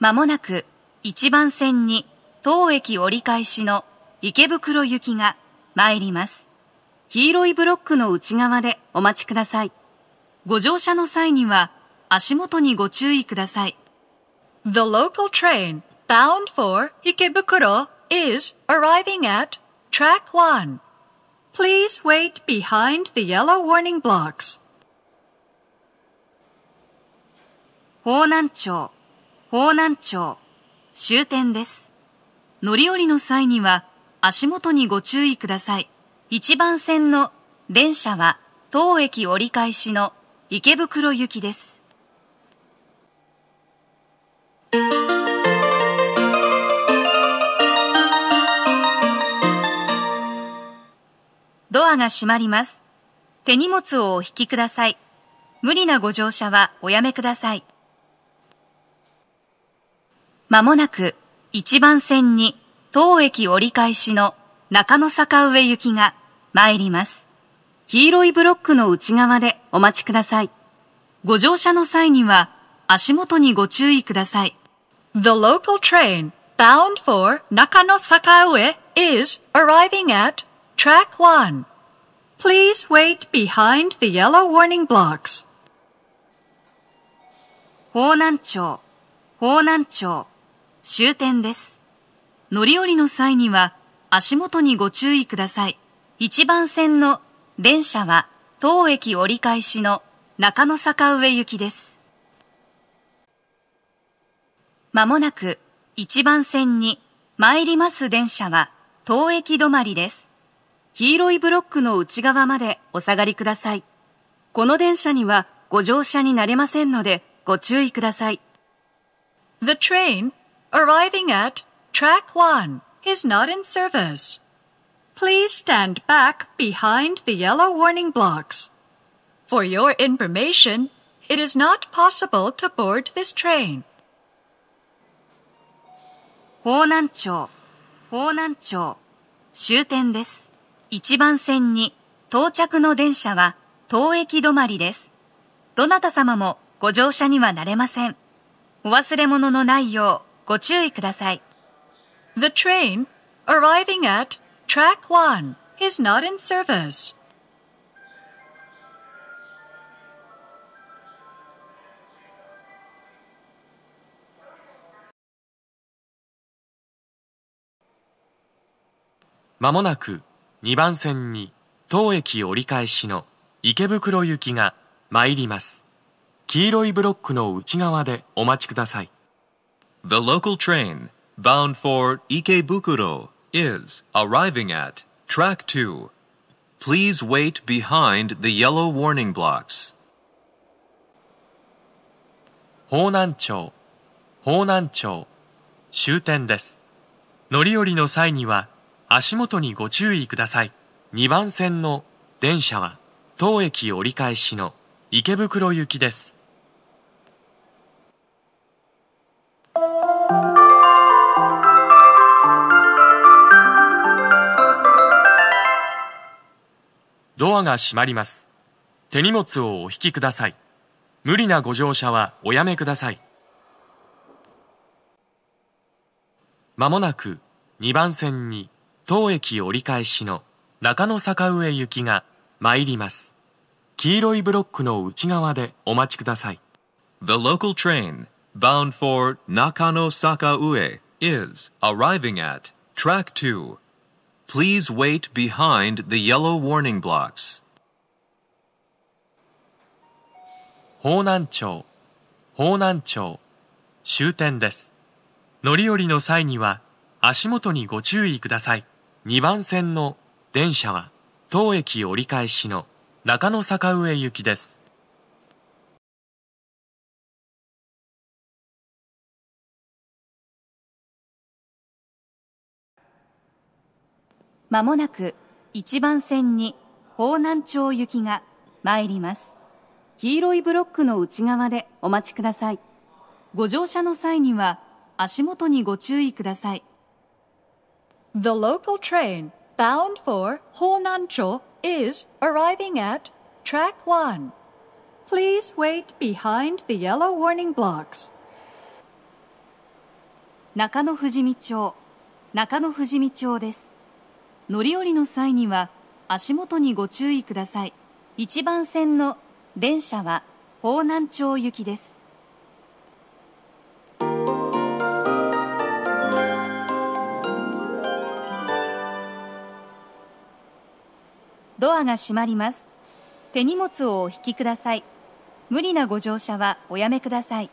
まもなく1番線に当駅折り返しの池袋行きが参ります。黄色いブロックの内側でお待ちください。ご乗車の際には足元にご注意ください。The local train bound for Ikebukuro is arriving at track 1. Please wait behind the yellow warning blocks. 方南町、方南町、終点です。乗り降りの際には足元にご注意ください。1番線の電車は当駅折り返しの池袋行きです。ドアが閉まります。手荷物をお引きください。無理なご乗車はおやめください。まもなく1番線に当駅折り返しの中野坂上行きが参ります。黄色いブロックの内側でお待ちください。ご乗車の際には足元にご注意ください。The local train bound for Nakano Sakaue is arriving at track 1. Please wait behind the yellow warning blocks. 方南町、方南町、終点です。乗り降りの際には足元にご注意ください。1番線の電車は当駅折り返しの中野坂上行きです。まもなく1番線に参ります電車は当駅止まりです。黄色いブロックの内側までお下がりください。この電車にはご乗車になれませんのでご注意ください。The train arriving at track 1 is not in service. Please stand back behind the yellow warning blocks. For your information, it is not possible to board this train. 方南町、方南町、終点です。1番線に到着の電車は当駅止まりです。どなた様もご乗車にはなれません。お忘れ物のないようご注意ください。The train arriving at track 1 is not in service. まもなく2番線に当駅折り返しの池袋行きが参ります。黄色いブロックの内側でお待ちください。The local train bound for Ikebukuro is arriving at track 2. Please wait behind the yellow warning blocks. 方南町、方南町、終点です。乗り降りの際には足元にご注意ください。2番線の電車は当駅折り返しの池袋行きです。ドアが閉まります。手荷物をお引きください。無理なご乗車はおやめください。まもなく2番線に当駅折り返しの中野坂上行きが参ります。黄色いブロックの内側でお待ちください。The local train bound for Nakano Sakaue is arriving at track 2. Please wait behind the yellow warning blocks. 方南町、方南町、終点です。乗り降りの際には足元にご注意ください。2番線の電車は当駅折り返しの中野坂上行きです。まもなく1番線に方南町行きが参ります。黄色いブロックの内側でお待ちください。ご乗車の際には足元にご注意ください。The local train bound for Honancho is arriving at track 1. Please wait behind the yellow warning blocks. 中野富士見町中野富士見町です乗り降りの際には足元にご注意ください。1番線の電車は方南町行きです。ドアが閉まります。手荷物をお引きください。無理なご乗車はおやめください。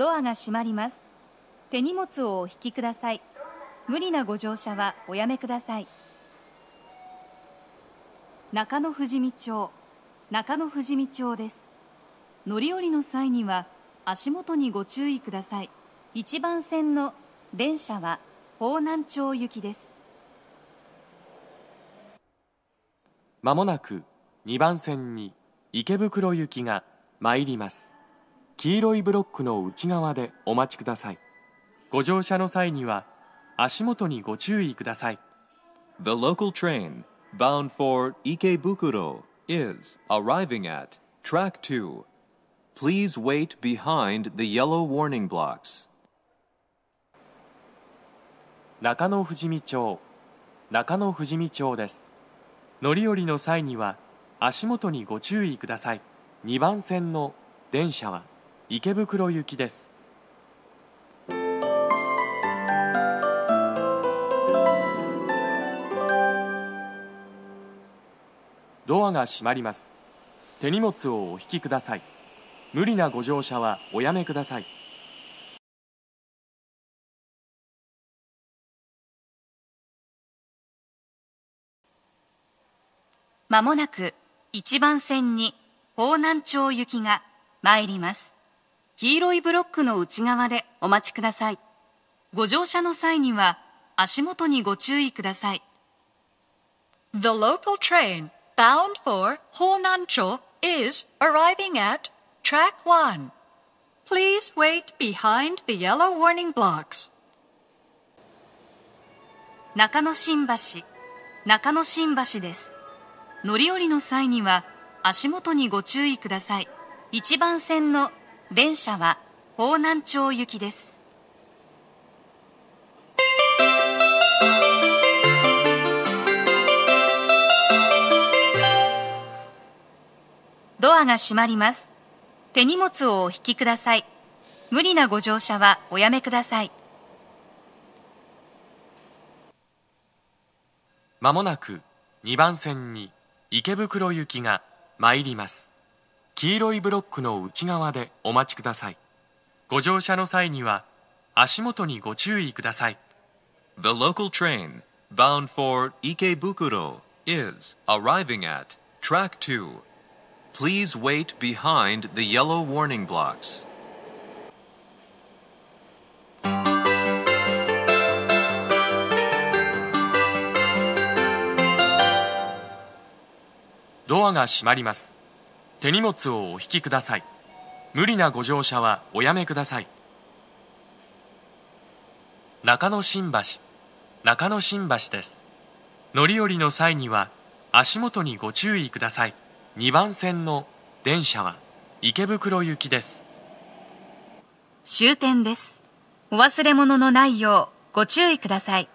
ドアが閉まります。手荷物をお引きください。無理なご乗車はおやめください。中野富士見町。中野富士見町です。乗り降りの際には足元にご注意ください。1番線の電車は方南町行きです。まもなく2番線に池袋行きが参ります。黄色いブロックの内側でお待ちくださいご乗車の際には足元にご注意ください The local train bound for Ikebukuro is arriving at track 2. Please wait behind the yellow warning blocks. 中野富士見町中野富士見町です乗り降りの際には足元にご注意ください2番線の電車は池袋行きです。ドアが閉まります。手荷物をお引きください。無理なご乗車はおやめください。まもなく1番線に方南町行きが参ります。黄色いブロックの内側でお待ちくださいご乗車の際には足元にご注意ください The local train bound for Honancho is arriving at track 1. Please wait behind the yellow warning blocks. 中野新橋中野新橋です乗り降りの際には足元にご注意ください1番線の電車は方南町行きです。ドアが閉まります。手荷物をお引きください。無理なご乗車はおやめください。まもなく2番線に池袋行きが参ります。黄色いブロックの内側でお待ちくださいご乗車の際には足元にご注意ください The local train bound for Ikebukuro is arriving at track 2. Please wait behind the yellow warning blocks. ドアが閉まります手荷物をお引きください。無理なご乗車はおやめください。中野新橋。中野新橋です。乗り降りの際には足元にご注意ください。2番線の電車は池袋行きです。終点です。お忘れ物のないようご注意ください。